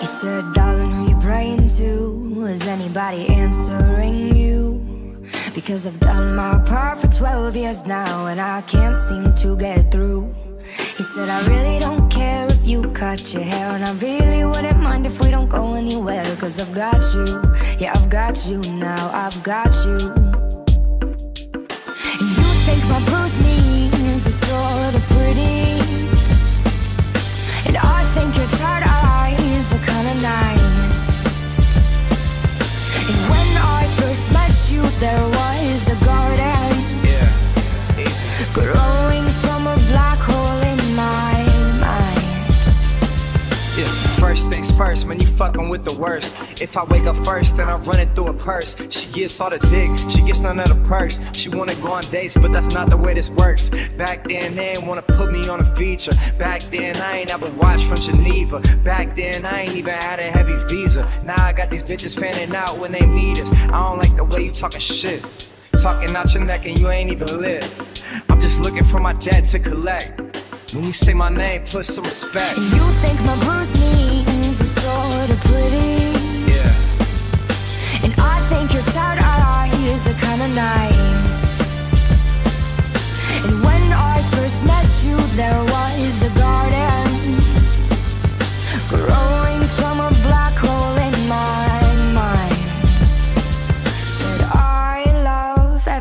You said, darling, who you praying to? Is anybody answering you? Because I've done my part for 12 years now and I can't seem to get through. He said, I really don't care if you cut your hair and I really wouldn't mind if we don't go anywhere. Cause I've got you, yeah, I've got you now, I've got you. And you think my first things first, man, you fucking with the worst. If I wake up first, then I'm running through a purse. She gets all the dick, she gets none of the perks. She wanna go on dates, but that's not the way this works. Back then, they ain't wanna put me on a feature. Back then, I ain't ever watched from Geneva. Back then, I ain't even had a heavy visa. Now I got these bitches fanning out when they meet us. I don't like the way you talking shit. Talking out your neck and you ain't even lit. I'm just looking for my debt to collect. When you say my name, put some respect. You think my bruised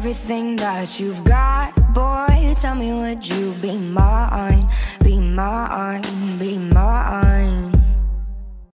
everything that you've got. Boy, tell me would you be mine